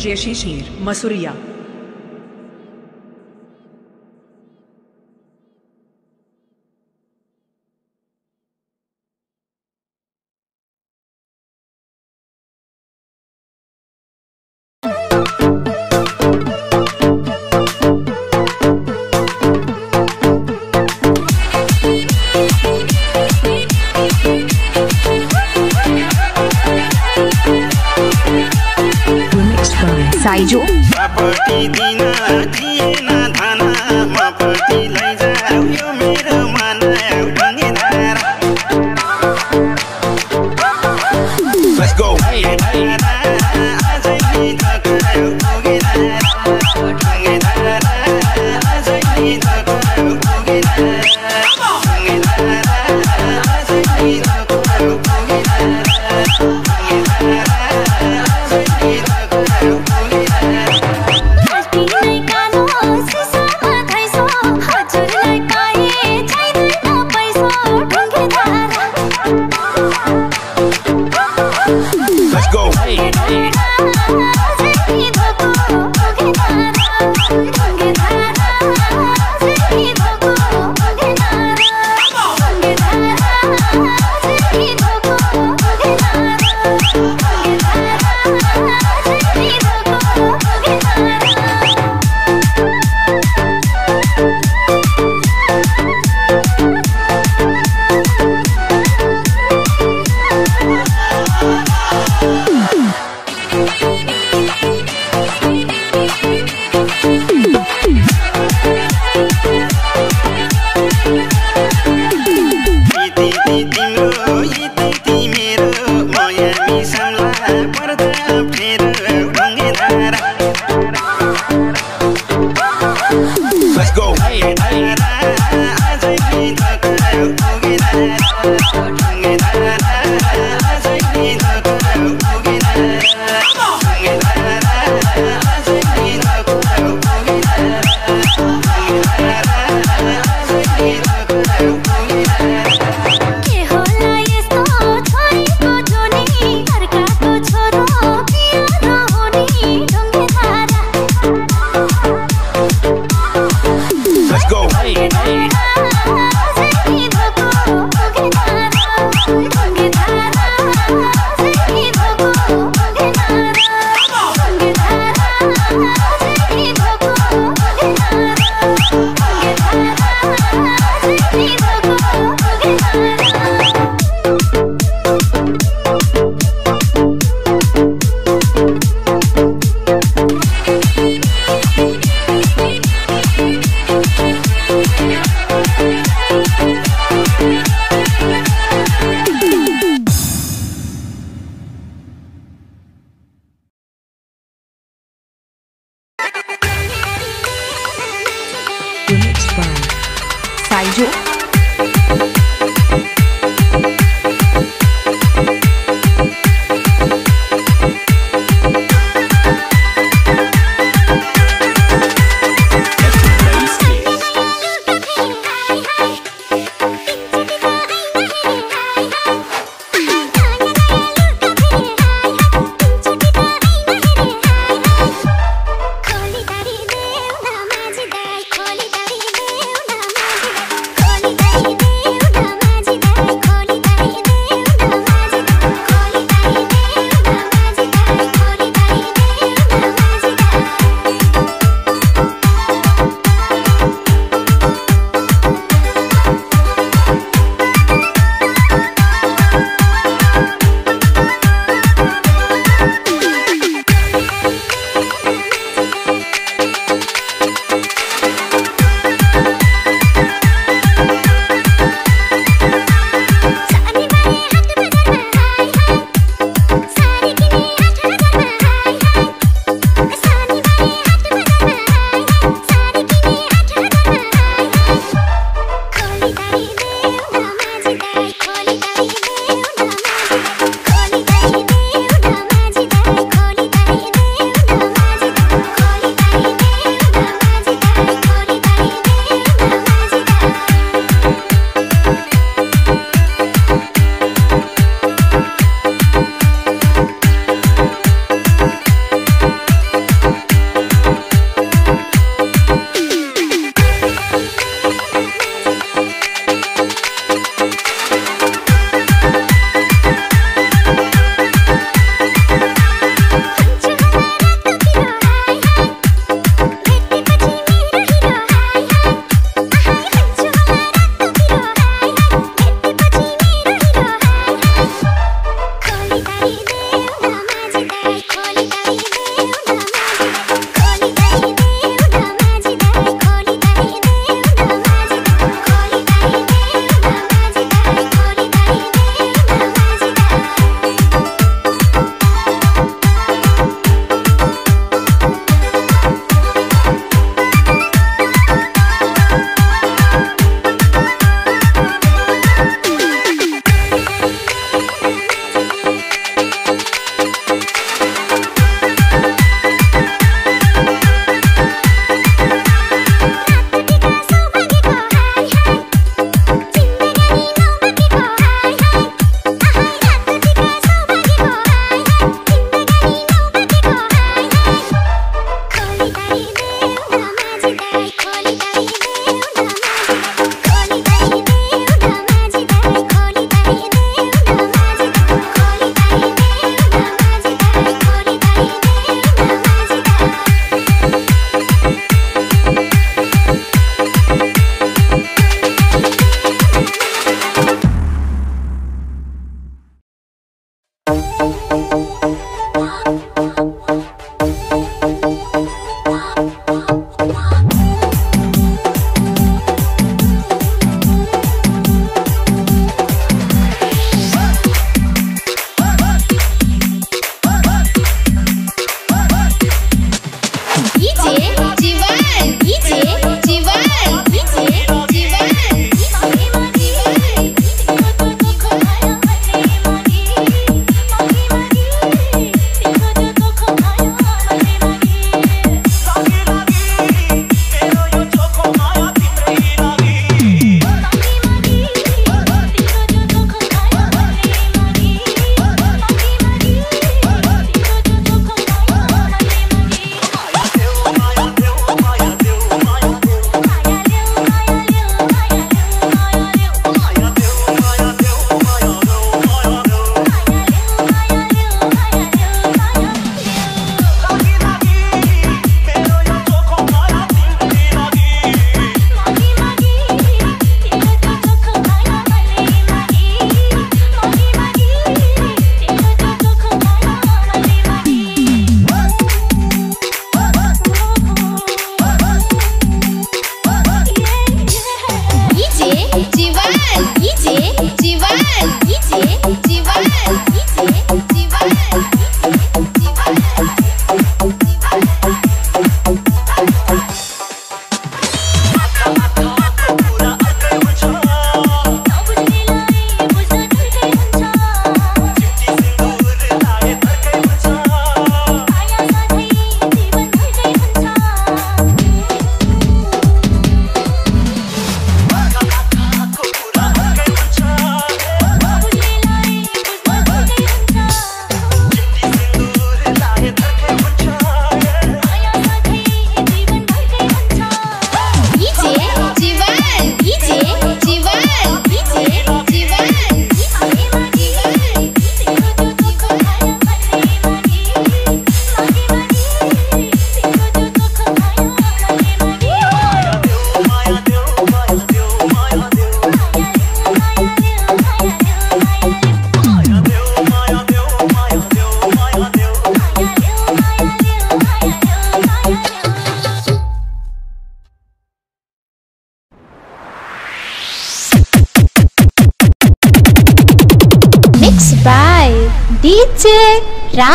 from www.djshishir Remixed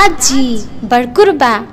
Raji Barkurba.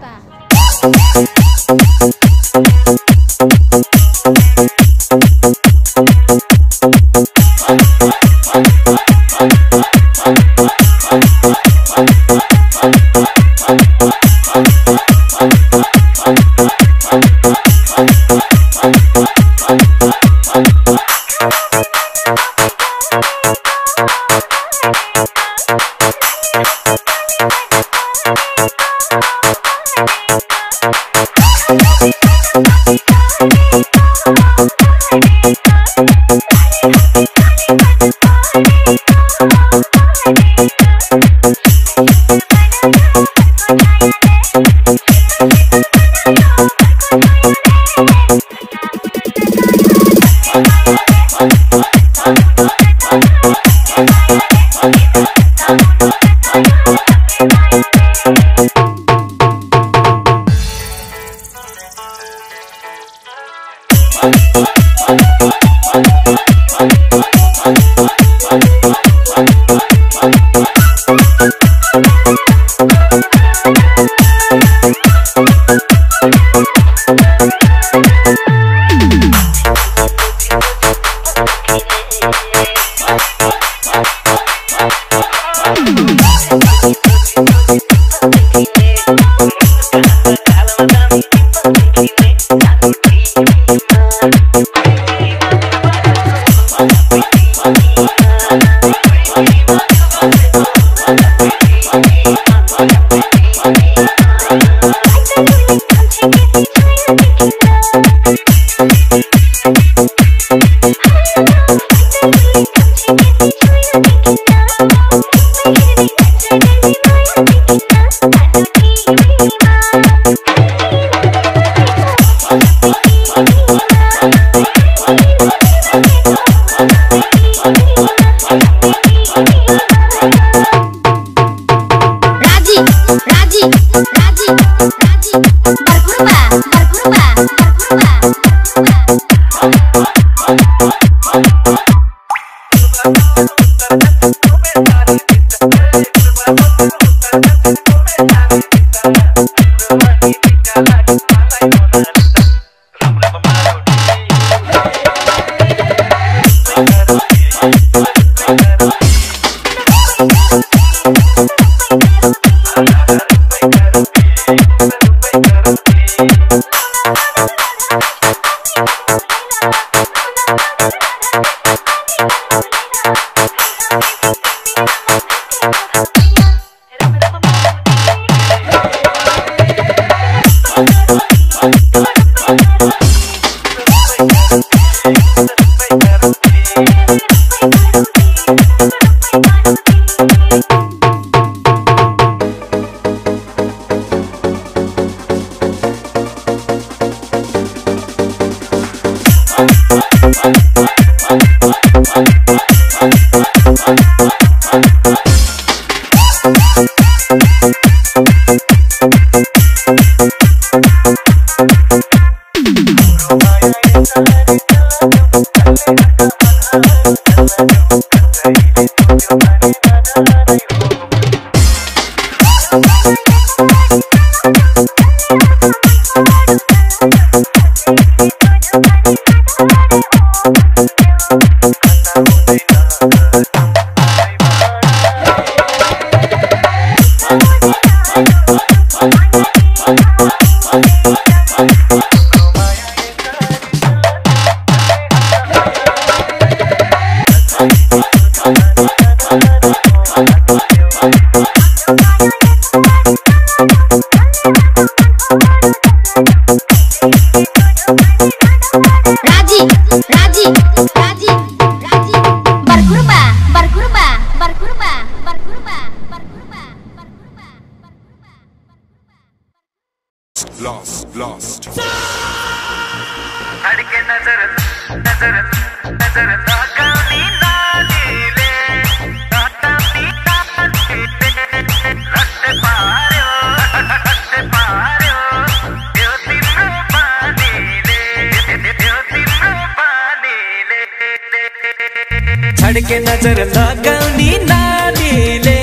छड्के नजर लगाउने नानीले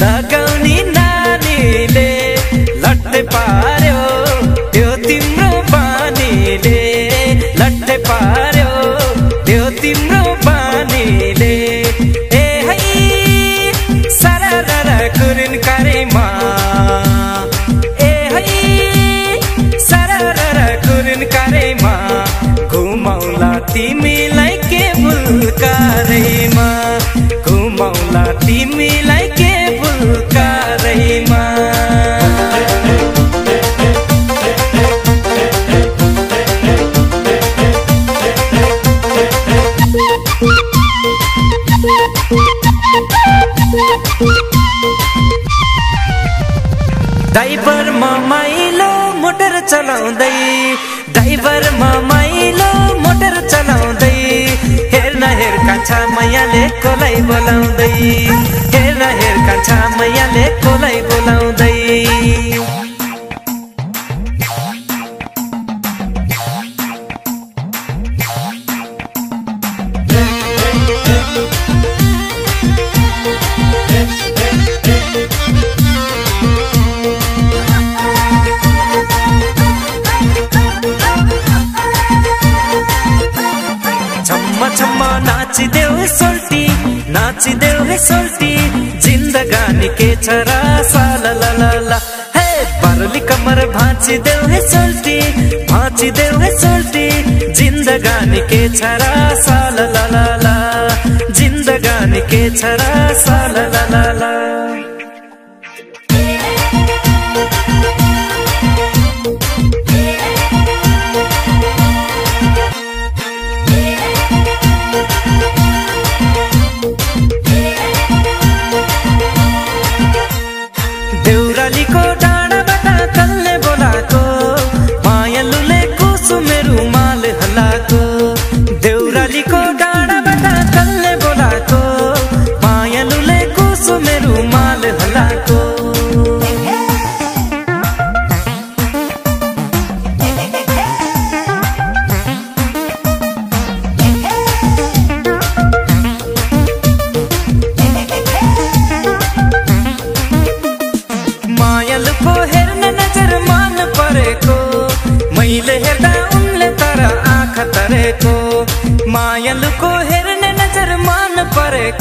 लगाउने नानीले लट्टे पार्यो त्यो तिम्रो बानीले लट्टे पार्यो त्यो तिम्रो बानीले ए है सारा कुरिन कारेमा ए है सारा कुरिन कारेमा घुमाउला के बुलकारेमा घुमाउला तिमीलाई के बुलकारेमा ड्राइभर माइलो मोटर चलाउँदै कान्छा मैयाले कोलाई बोलाउँदै? हेर्न हेर कान्छा मैयाले कोलाई बोलाउँदै? सोल्टी जिंदगानी के छ र साला ला ला ला। हे बरली कमर भाँचिदेऊ है सोल्टी भाँचिदेऊ है सोल्टी जिंदगानी के छरा साला ला ला ला। जिंदगानी के छरा साला ला ला ला।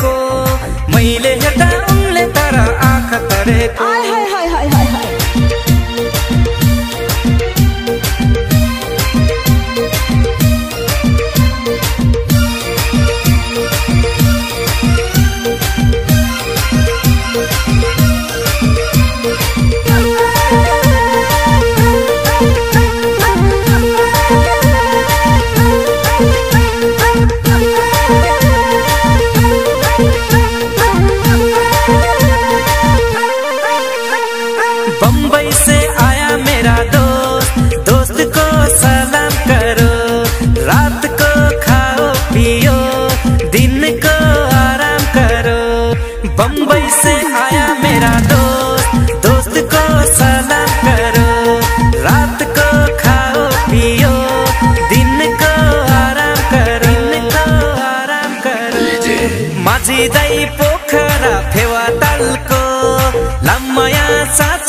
परेको। मैले हेर्दा उनले तर आँखा तरेको।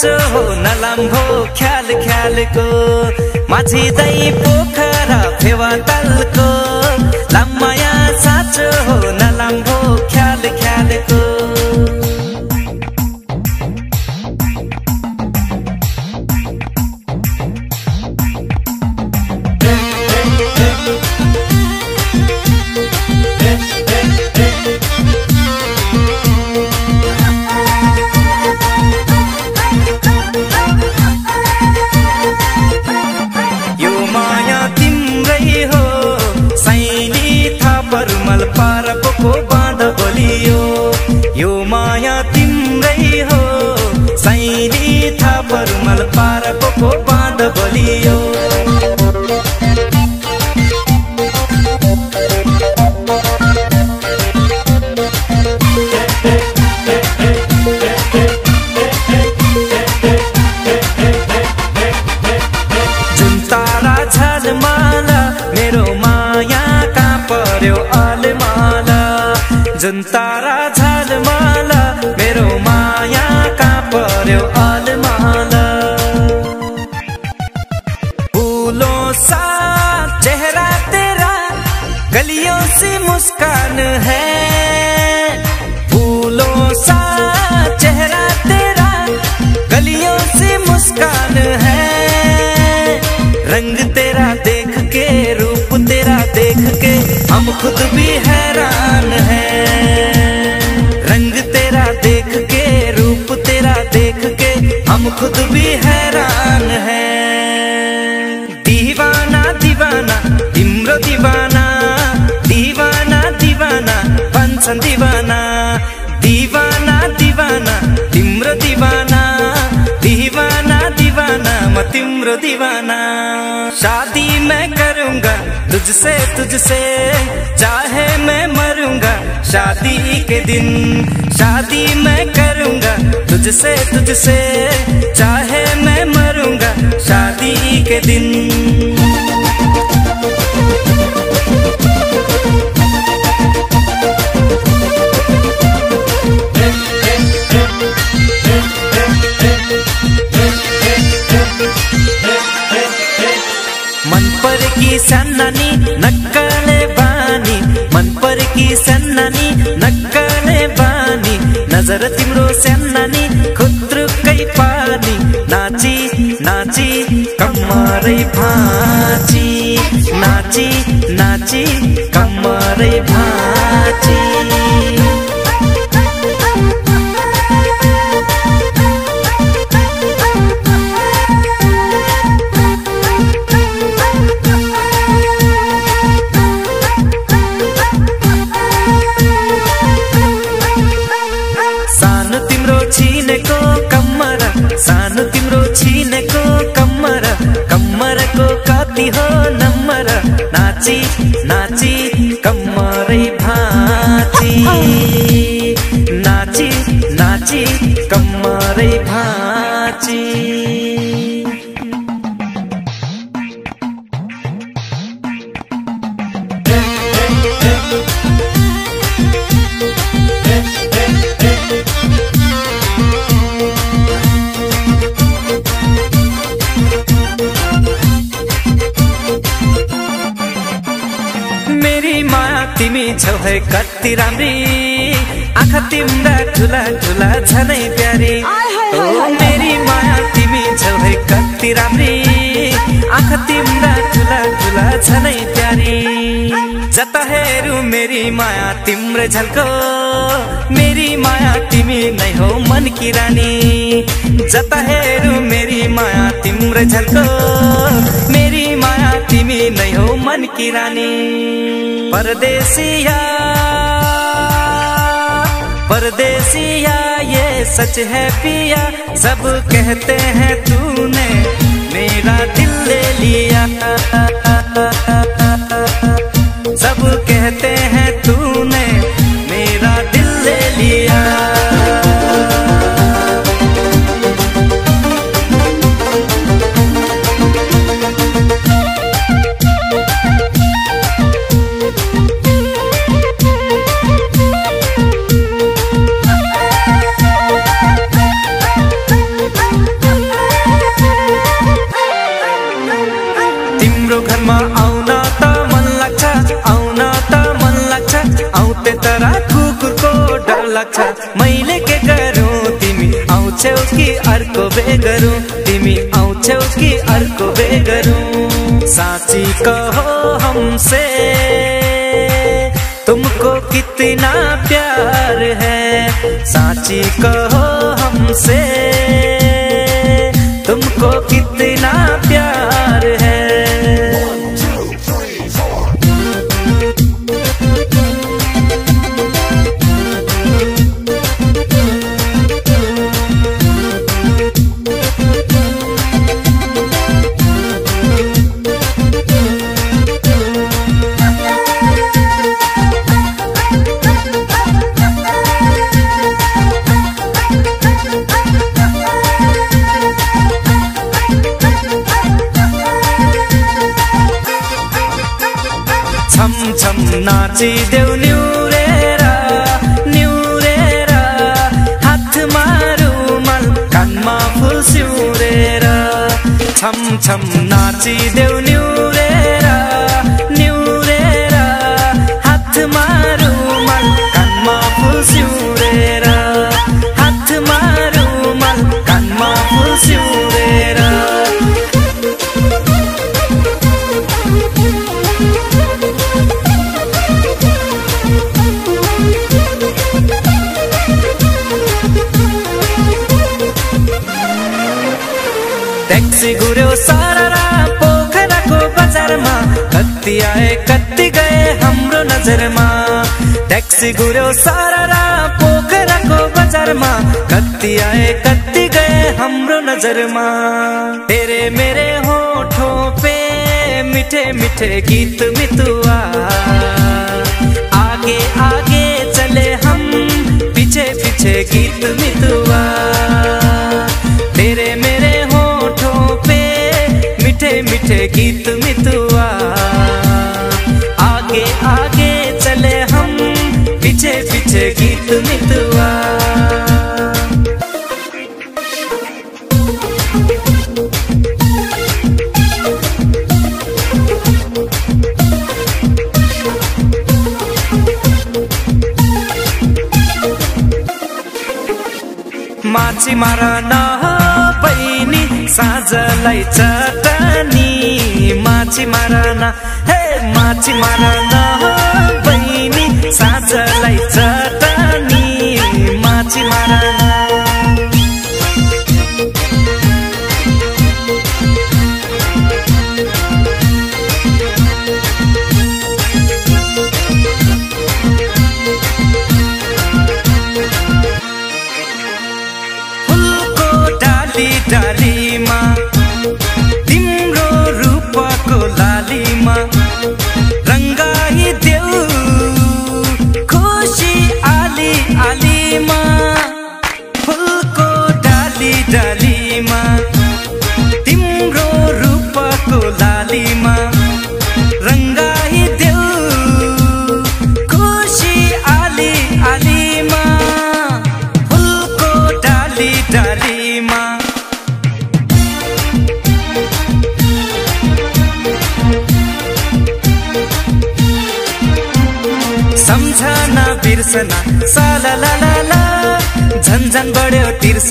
खाँचो नलाम्भो ख्याल ख्यालको। माझिँदै पोखरा फेवा तलको। लाम्माया साँचो नलाम्भो रंग तेरा देख के, रूप तेरा देख के हम खुद भी हैरान हैं। रंग तेरा देख के, रूप तेरा देख के हम खुद भी हैरान हैं। दीवाना दीवाना, इम्र दीवाना दीवाना दीवाना पंच दीवाना। तिम्रो दीवाना। शादी मैं करूँगा तुझसे तुझसे। चाहे मैं मरूँगा शादी के दिन। शादी मैं करूँगा तुझसे तुझसे। चाहे मैं मरूँगा शादी के दिन। सन्नानी, नक्कले बानी। मन पर की सन्नानी, नक्कले बानी। नज़र तिम्रो सन्नानी खुत्रुकै पानी। नाची नाची, कम्मरै भाची। नाची नाची, कम्मरै भाँची। नाची नाची कम्मरै भाँची। है कति राम्री। आँखा तिम्रा ठुला ठुला झनै प्यारी। ओ मेरी माया तिमी छौ है कति राम्री। आँखा तिम्रा ठुला ठुला झनै प्यारी। जता हेरु मेरी माया तिम्रो झल्को। मेरी माया तिमी नै हो मन की रानी। जता हेरु मेरी माया तिम्रो झल्को। मेरी तिमी नै हो मन की रानी। परदेसिया परदेसिया, ये सच है पिया। सब कहते हैं तूने मेरा दिल ले लिया। अर्को बेगरु गरौँ तिमी आउँछौ कि अर्को बेगरु। साँची कहो हमसे, तुमको कितना प्यार है। साची कहो हमसे घुर्यो सारा पोखराको बजारमा कति आए कति गए हाम्रो नजरमा तेरे मेरे होठों पे मीठे मीठे गीत मितुआ। आगे आगे चले हम, पीछे पीछे गीत मितुआ। तेरे मेरे होठों पे मीठे मीठे गीत मर्न बहिनी साँझलाई चटनी। माछी मर्न हे माछी मर्न बहिनी साँझलाई चटनी।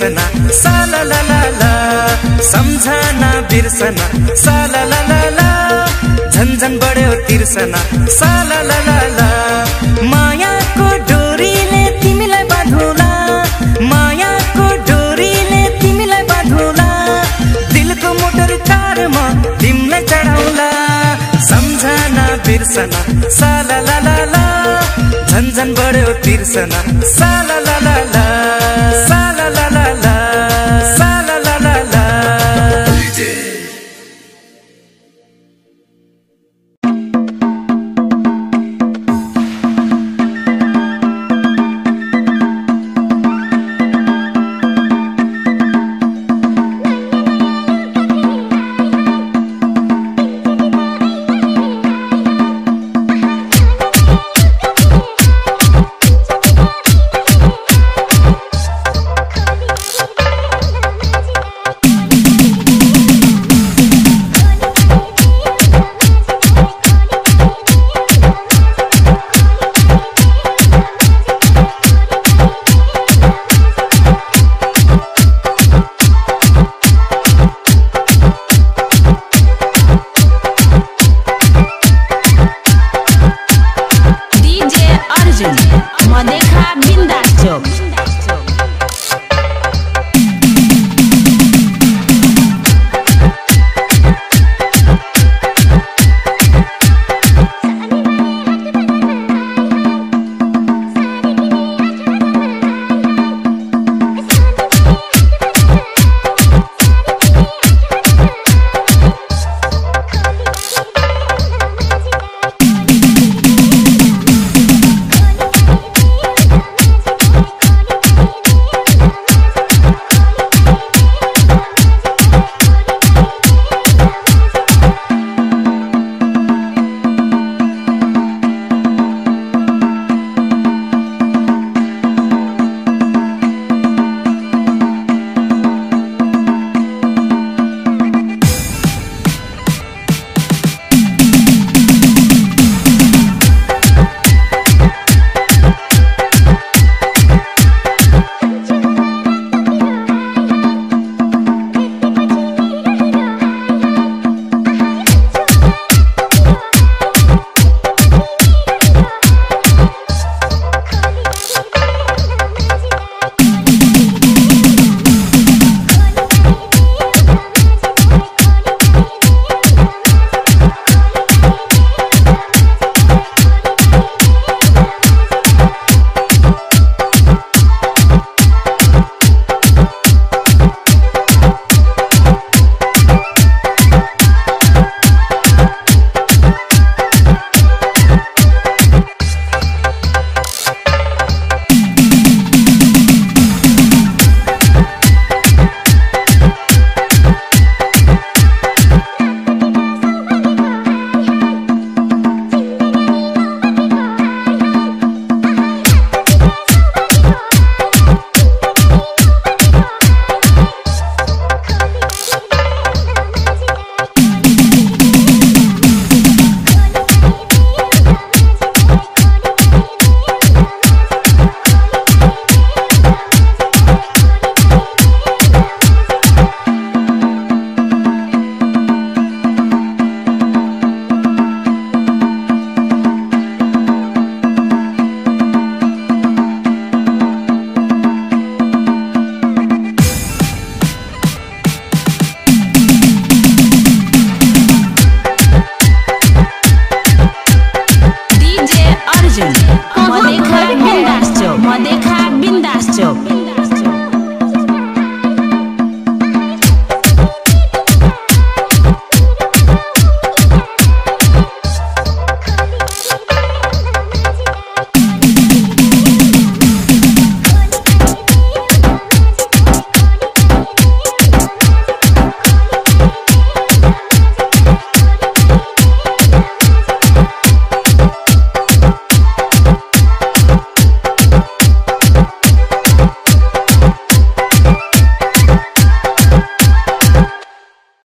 बढ्यो तिर्सना साला ला ला ला सम्झना बिर्सना साला ला ला ला झन झन बढ्यो तिर्सना साला ला ला ला मायाको डोरीले तिमीलाई बाँधुला। मायाको डोरीले तिमीलाई बाँधुला दिलको मोटर कारमा तिमीलाई चढाउला सम्झना बिर्सना साला ला ला ला झन झन बढ्यो तिर्सना साला ला ला ला